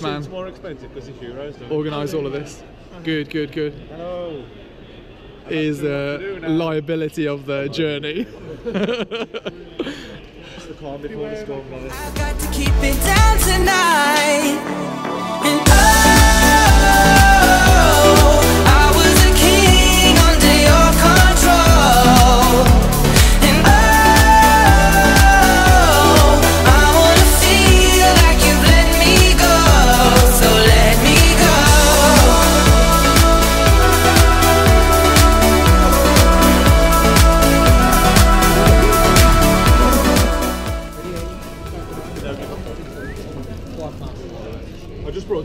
he- he is the best Just man. It's more expensive because it's euros. don't? Organise all of this. Oh. Good, good, good. Hello. Is to do the liability of the journey. The calm before the storm, guys. I got to keep it down tonight.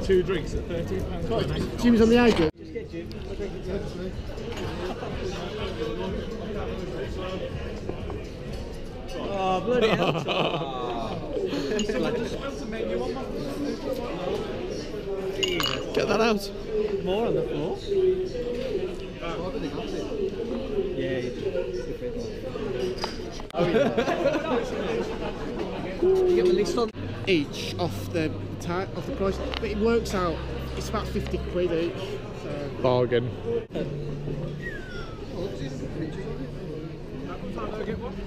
Two drinks at thirteen pounds. Jim's on the agent. Each off the ta- off the price, but it works out. It's about fifty quid each. So. Bargain.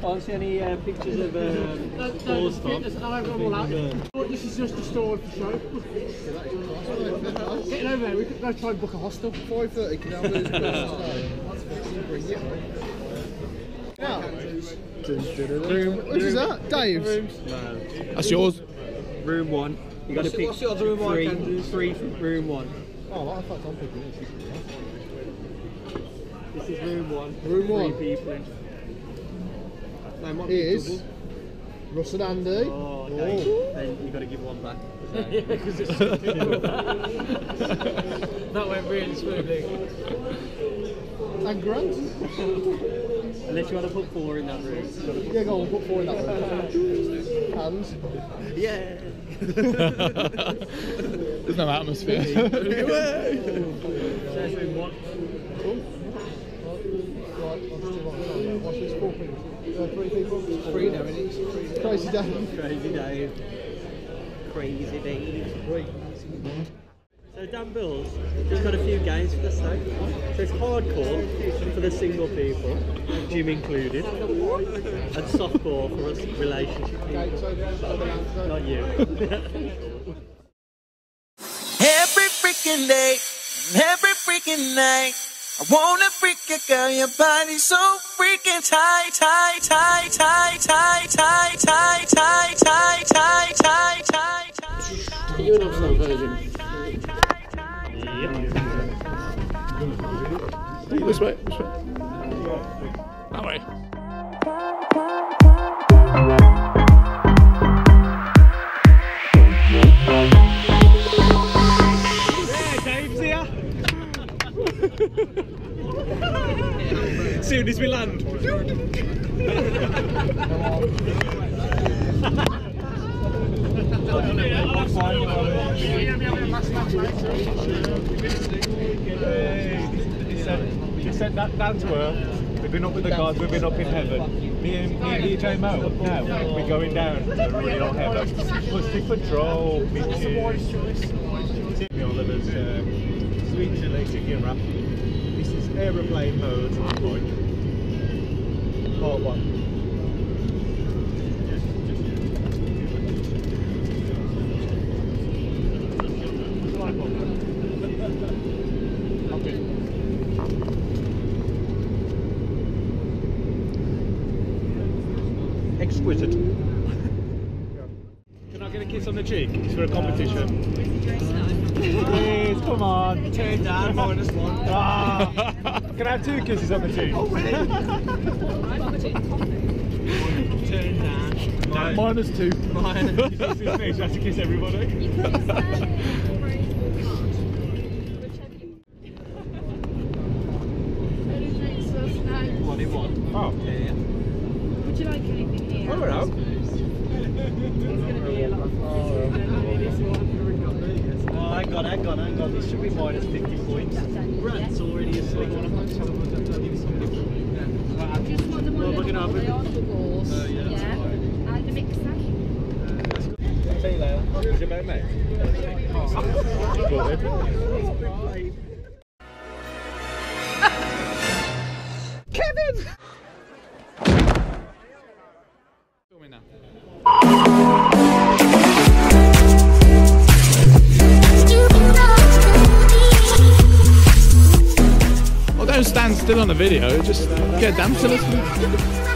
Can't see any uh, pictures of um, Paul's stop. This is just a store for show. Getting over there, we could go try and book a hostel. Five thirty. Can I lose What is that, Dave? That's yours. Room one. You got to pick what's the other room I three, can do? three from room one. Oh, I thought I'm picking this. This is room one. Room one. Three people in. No, might It be is double. Russ and Andy. Oh, oh. okay. Then you got to give one back. Because it's That went really smoothly. And Grant. Unless you want to put four in that room. Yeah, go on, put four in that one. Hands. Yeah. There's no atmosphere. Says room one. Right, I'll just do what I'm saying. What's this, four people? Three people? Three now, innit? Crazy Dave. Crazy Dave. Crazy Dave. Dan Bills just got a few games for the stake. So it's hardcore for the single people, Jim included, and softcore for us relationship people. Not you. Every freaking day, every freaking night. I wanna freak you, girl. Your body's so freaking tight, tight, tight, tight, tight, tight, tight, tight, tight, tight, tight, tight, tight. You and I'm still virgin. This way. This way. That way. Soon as we land. He said, he that down to earth. We've been up with the gods, we've been up in heaven. Me and, me and DJ Mo, now we're going down to real heaven. Pussy Patrol, bitches. Timmy Oliver's um, Sweet Gelated Gear Wrap. This is aeroplane mode. Part one. Exquisite. Can I get a kiss on the cheek? It's for a competition. Please, come on. Turn down, minus one. Ah, can I have two kisses on the cheek? Turn down. Minus two. This is me, so I have to kiss everybody. What do you want? Oh, Yeah. Would you like anything here? oh, hello. Oh, hang on, hang on, hang on. This should be minus 50 points. Brant's already asleep. Just want the one we're that gonna have they it. are the balls. Oh, yeah, that's yeah. And a mixer. I'll tell you later. about me? Well, don't stand still on the video. Just get a to listen.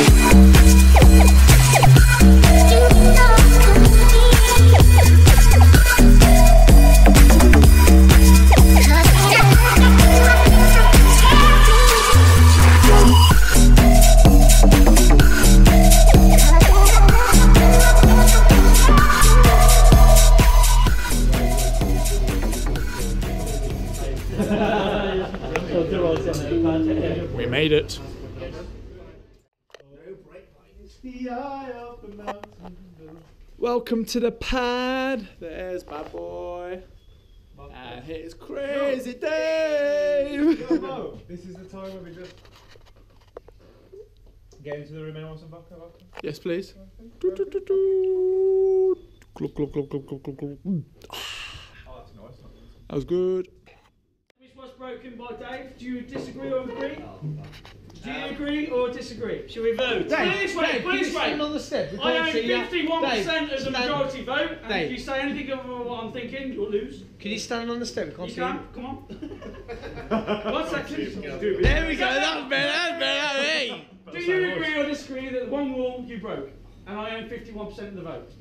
Welcome to the pad. There's bad boy. And here's Crazy Dave. This is the time when we just get into the room and have some vodka. vodka. Yes, please. Do, do, do, do. Glug, glug, glug, glug, glug, glug, glug. Oh, that's nice. That was good. Which was broken by Dave? Do you disagree or agree? Oh, Do you agree or disagree? Should we vote? Put it this way, put this way. on the step. I own 51% of the majority vote, and Dave. if you say anything other than what I'm thinking, you'll lose. Can you stand on the step? We can't You see can, come on. One second. There we go. That's better. That's better. Hey. Do you agree or disagree that one rule you broke, and I own 51% of the vote?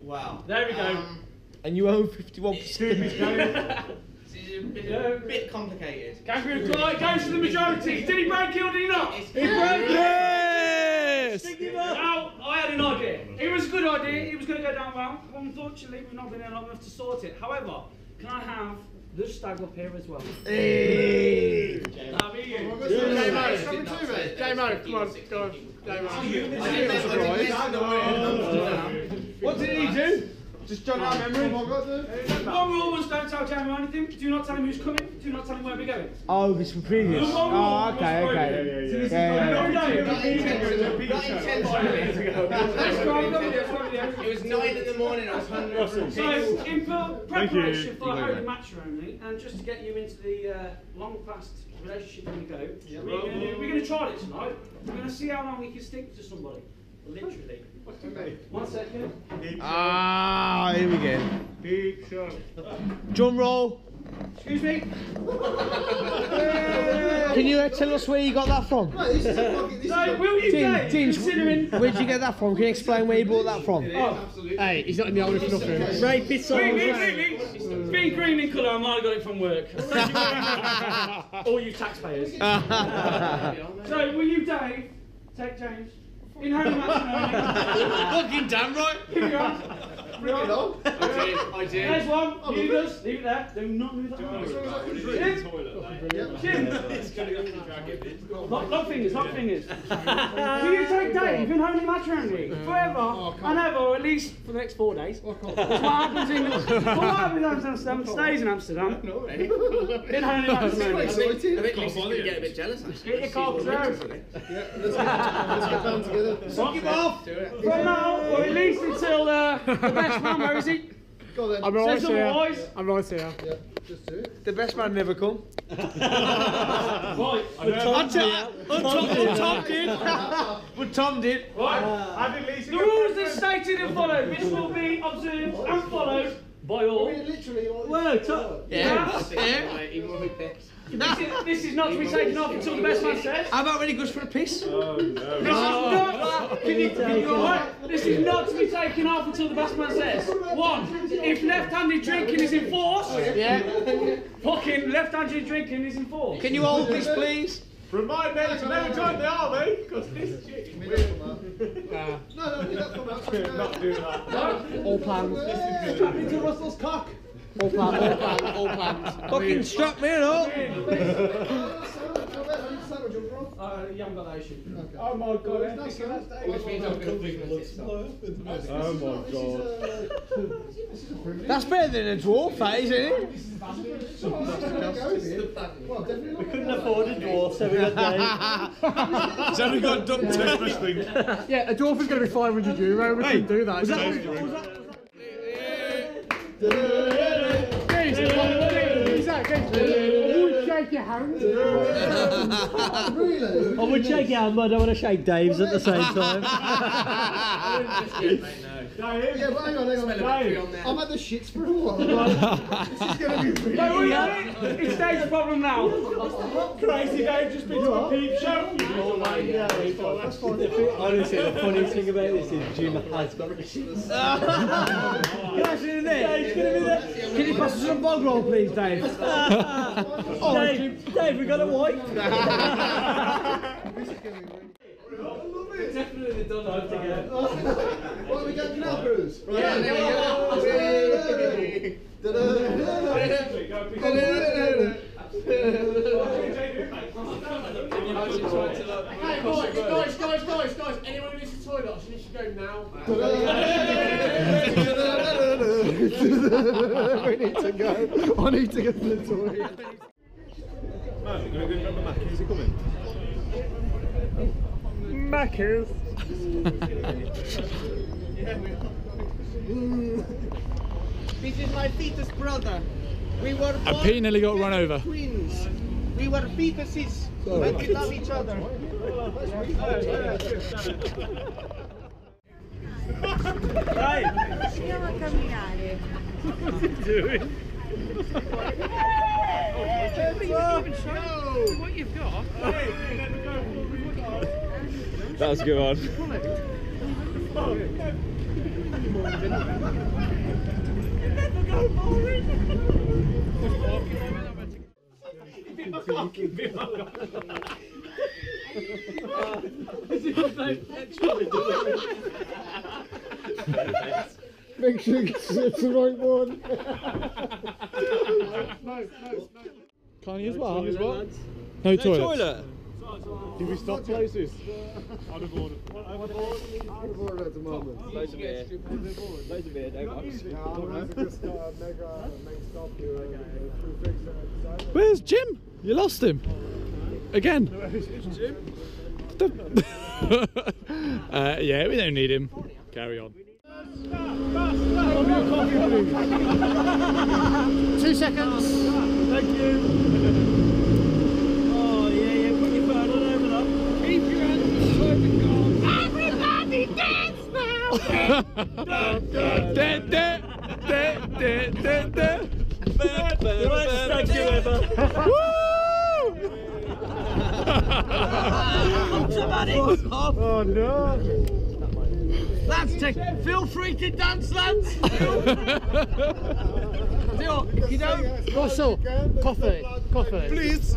Wow. There we go. Um, and you own 51%. This is a bit, Yeah. a bit complicated. Kangaroo Clyde goes to the majority. Did he break it or did he not? He broke it. Yes. Now, I had an idea. It was a good idea. It was going to go down well. Unfortunately, we've not been here long enough to sort it. However, can I have the stag up here as well? Hey. That'll be you. J-Mo, come on, go. What did he do? Just jog our memory. One rule was don't tell Jamie anything. Do not tell him who's coming. Do not tell him where we're going. Oh, this from previous. The one rule Oh, okay, broken. okay. Yeah, Yeah, yeah, Not intentionally. Let's go, let's go, let's go. It was nine in the morning. I was hungry. So, in pre- preparation you. for Holy Matrimony, and just to get you into the uh, long past relationship when we go, we're going to we're gonna try it tonight. We're going to see how long we can stick to somebody. Literally. One second. Ah, here we go. Big shot. Drum roll. Excuse me. Can you uh, tell us where you got that from? So, will you Dean, get, Dean, considering... Where'd you get that from? Can you explain where you bought that from? Oh, Hey, he's not in the old enough room. Ray wait, wait, wait, wait. It's been green in colour, I might have got it from work. Thank you very much. All you taxpayers. So, will you, Dave, take James? In Matrimony. Fucking damn right. Here we are. Here we are. I did. There's one. You does. Leave it there. Do not move that. Jim. Jim. Lock, lock fingers. Lock fingers. Do you take Dave in holy matrimony forever and ever, or at least for the next four days? That's what happens in. What happens in Amsterdam stays in Amsterdam. In holy matrimony. I think Lisa's going to get a bit jealous. Get your cocks out. Suck him off. For now, or at least until uh, the best man. Where is he? I'm right Says here. otherwise. I'm right here. The best man never come. Right. Tom did. Tom did. But Tom did. Right. The rules are stated and followed, which will be observed and followed by all. Well, Tom. Yeah. Yeah. Even when we picked. This is, this is not to be taken off until the best man says. How about when he goes for a piss? Oh This no. is not. Can you, can you, right, this is not to be taken off until the best man says. One, if left-handed drinking is enforced, oh, Yeah. fucking left-handed drinking is enforced. Can you hold this, please? Remind me to never join the army, because this shit is weird. No, no, you don't come out. Not do that. All plans. Strap into Russell's cock. All plans. All plans. All plans. Fucking strap me up. Uh, you haven't that issue. Oh my god, that's Which means I'm going to leave Oh my god. That's better than a dwarf, that isn't it? We couldn't afford a dwarf, so we got Dave. So we got dumped everything. Yeah, a dwarf is going to be 500 euro. We can do that. Was Shake your hand. I would shake your hand, but I don't want to shake Dave's at the same time. Yeah, but hang on, hang on. I'm at the shits for a while. this is going to be really Don't it. It's Dave's problem now. Crazy Dave just been to a peep show. Oh That's funny. Honestly, the funniest thing about this is Jim has got the shits. Can I see in there? Dave's gonna be there. Can you pass us some bog roll, please, Dave? oh, Dave, Dave, we got a wipe. Definitely done time to go. What, we got Canal Cruise? Yeah, there Hey, guys, guys, guys, guys, guys, anyone who needs a toilet, I need to go now. we need to go. I need to go to the toilet. Man, you're going to go grab the Mackie, is he coming? Mackers. This is my fetus brother. We were And born Pete nearly got run over. twins. We were fetuses, but we love each other. Andiamo a camminare. What you've got? That was a good one. Make sure it's the right one. Can't use what? Use what? No toilet. Did we stop places? Out of order at the moment. Loads of beer. Loads of beer, don't Yeah, I'm going to just uh, make a make stop here. uh, through fix it at the side. Where's Jim? You lost him. Again. The- uh, yeah, we don't need him. Carry on. Two seconds. Oh, yeah, yeah, put your phone on over there. Keep your hands Everybody dance now! Da, da, da, da, da, da. The worst thank you ever. Somebody! Oh no. Lads, take, feel free to dance, lads. If you don't, Russell, coffee, coffee. Please.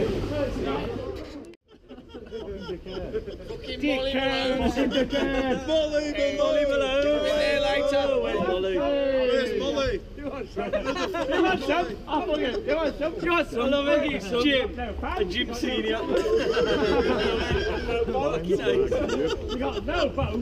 Molly, Molly Malone. there later. Where's Molly? Where's Molly? I love it. Jim. A Jim senior. Fucking hell. You got no phone.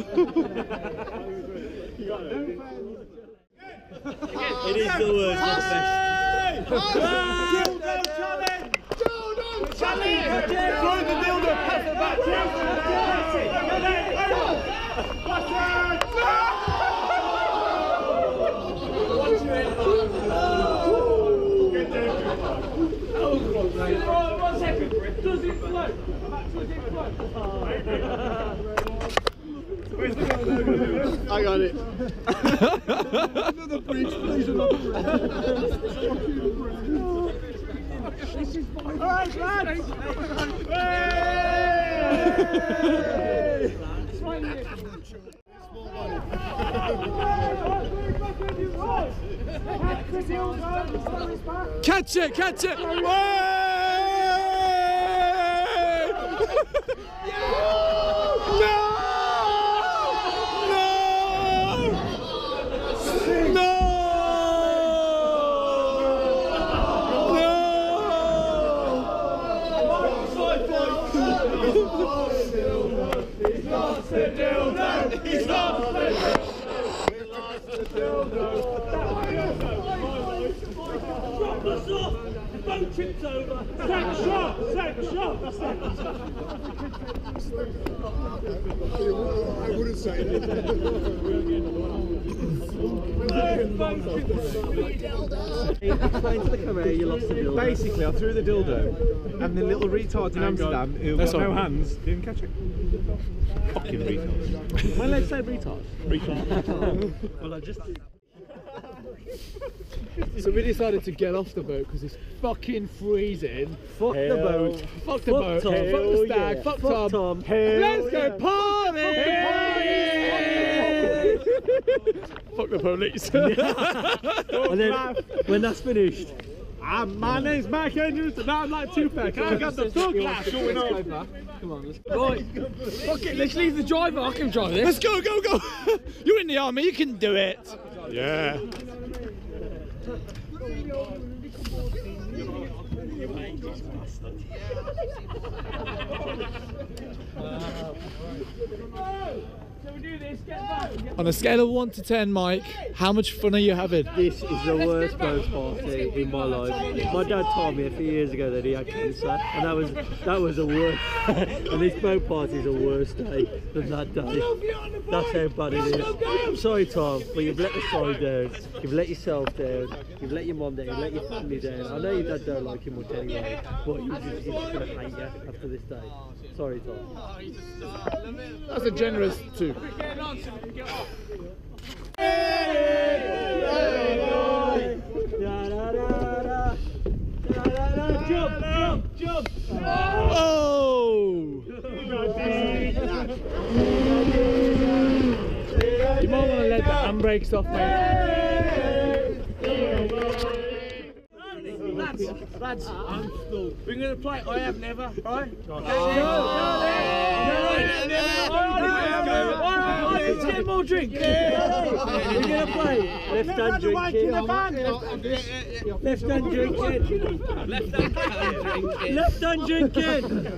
It is the worst, not the best. One second. Does it float? Does it float? I got it. Alright, lads! Swing it. Catch it, catch it. no! No! No! Drop us off! The boat trips over! Sack shot! Sack shot! I wouldn't say Explain to the camera you lost the dildo. Basically, I threw the dildo, and the little retard in Amsterdam who got no hands didn't catch it. Fucking retard. My legs say retard. Retard. Well, I just. So we decided to get off the boat because it's fucking freezing. Fuck the boat. Fuck the Fuck boat. Tom. Fuck the Hell stag. yeah. Fuck, Fuck Tom. Tom. Let's go party! Fuck the police. And then when that's finished, Ah, my name's Mike Andrews, and I'm like Tupac. I got the thug laugh showing off. Right. Fuck it, let's leave the driver. I can drive this. Let's go, go, go. You're in the army, you can do it. Yeah. Shall we do this? Get back. On a scale of 1 to 10, Mike, how much fun are you having? this is the worst boat party in my life. My dad told me a few years ago that he had cancer, and that was that was the worst. and this boat party is a worse day than that day. That's how bad it is. I'm sorry, Tom, but you've let the side down. You've let yourself down. You've let your mum down. You've let your family down. I know your dad don't like you much anyway, but he's just, he's just gonna hate you after this day. Sorry, Tom. That's a generous two. Off. Jump, jump, jump! Oh! You might want to let the handbrakes off, mate. Lads, lads, we're going to play I Have Never, right? Let's get more drink. We're gonna play left hand drinking. Left hand drinking. Left hand drinking.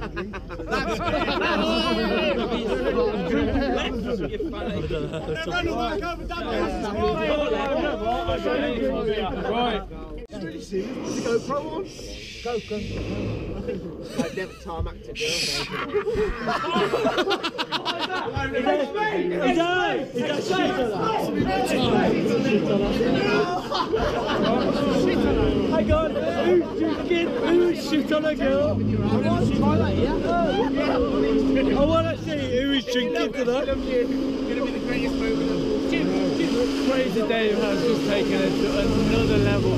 Right. I'd never tarmac to Is that is that shit on that? Hang on, who's drinking? Who's shit on a girl? I want to see who is drinking tonight. Crazy Dave has just taken it to another level.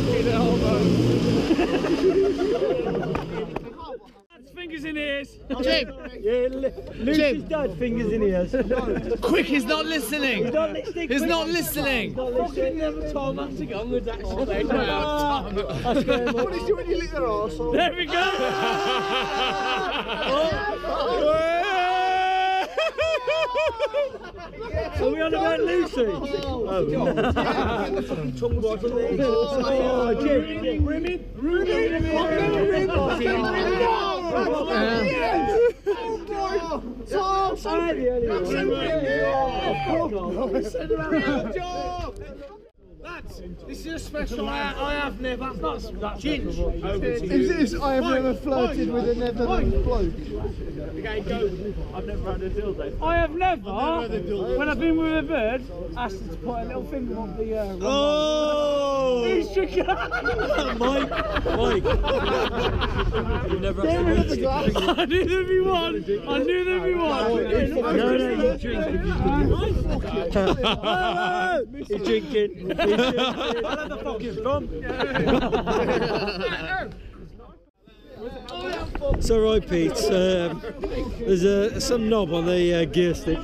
Fingers in ears. Yeah, Lu- Lucy's dad fingers in ears. Quick, he's not listening. Not listening. He's not listening. Not listening. never told that to go on with that shit. That's very much. What is you when you lick their arsehole? There we go. Oh. Oh. Are we on about Lucy? Oh, Jim. Rimming? Lads, this is a special I, I have never. That's, that's Ginge. Is this I have never flirted with a Netherlands bloke? Okay, go. I've never had a dildo. I have never, when I've been with a bird, asked her to put a little finger on the. Uh, Oh! Who's chicken? Mike! Mike! You've never had a dildo. I knew there'd be one. I knew there'd be one. No, no, you drink. He's drinking. He's drinking. Where the fuck is? It's all right, Pete. Um, there's uh, some knob on the uh, gear stick.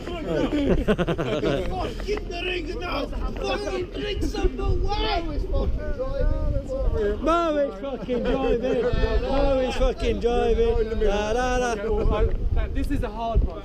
Mo is fucking driving. Mo is fucking driving. Da, da, da. This is the hard part.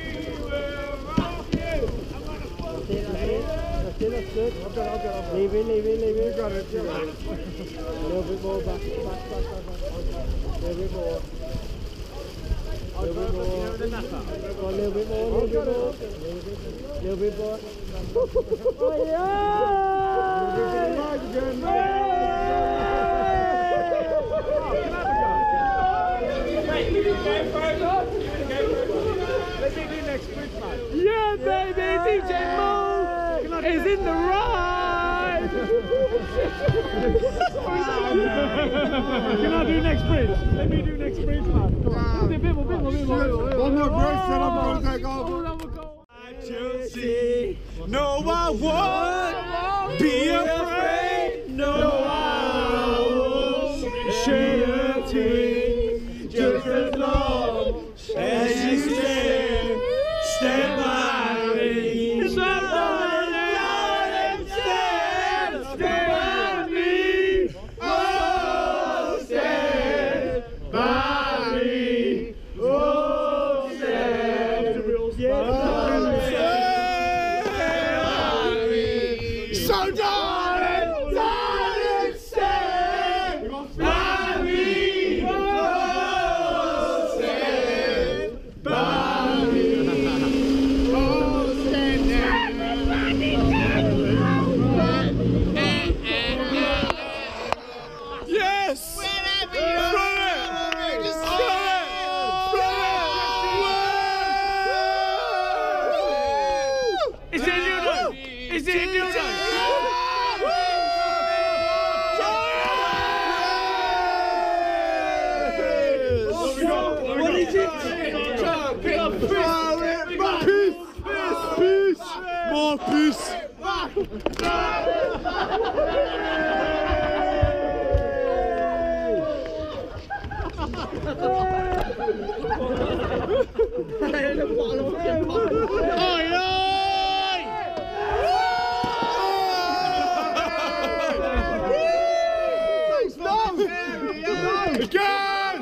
That's it, that's good. Leave it, leave it, leave it. Got it. Yeah. A little bit more back, back, back, back, back. A little bit more. A little bit more. A little bit more, a little bit more. A little bit more. Oh, yeah! Yeah, baby, DJ is in the ride. Can I do next bridge? Let me do next bridge, man. Come on. A bit more, bit more, bit more. bit more, bit more. One more break, oh, set up, we're gonna take off. Chelsea. No, I won't be afraid. No, I won't shed a tear. Just as long as you stand, stand by me. Stand by me. Stand, stand by me. Oh, stand by me. Oh, stand So darling, darling, stand by me. Oh, stand by me. Oh, stand Yes! Is it a dildo? Is it a dildo? What is it? Peace, peace, more peace. Again!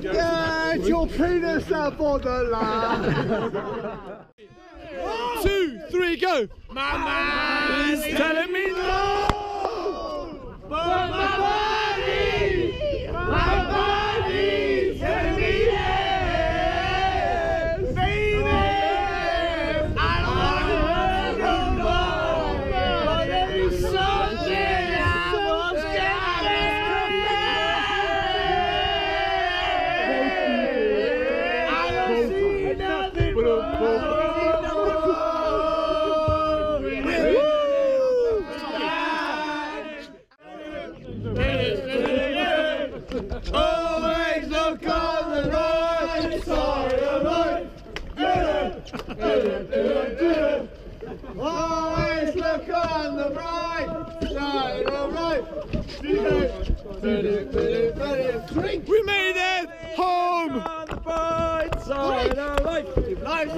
Get your penis up on the line. Two, three, go! Mama's telling me no, but my body, my body's telling me yes, baby. I don't wanna go more, but there's something I must confess. I don't see nothing Always look on the bright side of life. We made it home. On the bright side of life. If life's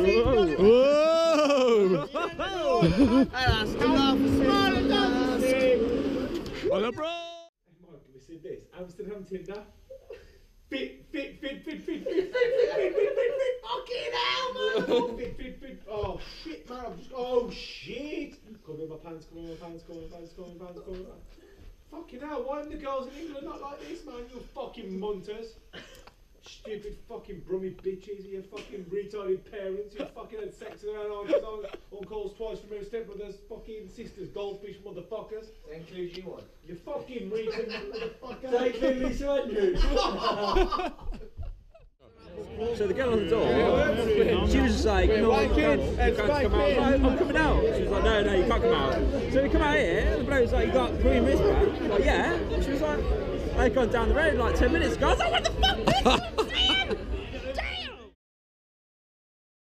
Whoa! That's enough smiling down the sea. On the bro. Mike, have you seen this? Amsterdam Tinder. Fit, fit, fit, fit, fit, fit, fit, fit, fit, fit, fit, fit, fucking hell, man! Fit, fit, fit. Oh shit, man! I'm just. Oh shit! Come in my pants, come in my pants, come in my pants, come in my pants, come in my pants. Fucking hell! Why are the girls in England not like this, man? You fucking munters. Stupid fucking brummy bitches, you fucking retarded parents, you fucking had sex with their own uncles, on, on calls twice from their stepbrothers, fucking sisters, goldfish motherfuckers. That includes you one. You fucking retarded motherfucker. Take Lisa Andrews. So the girl on the door, she was just like, no, I can't, you can't come out. I was like, I'm coming out. She was like, no, no, you can't come out. So we come out here, and the bloke was like, you got green wristband? I like, yeah. She was like, Gone down the road like 10 minutes ago. I was like, what the fuck?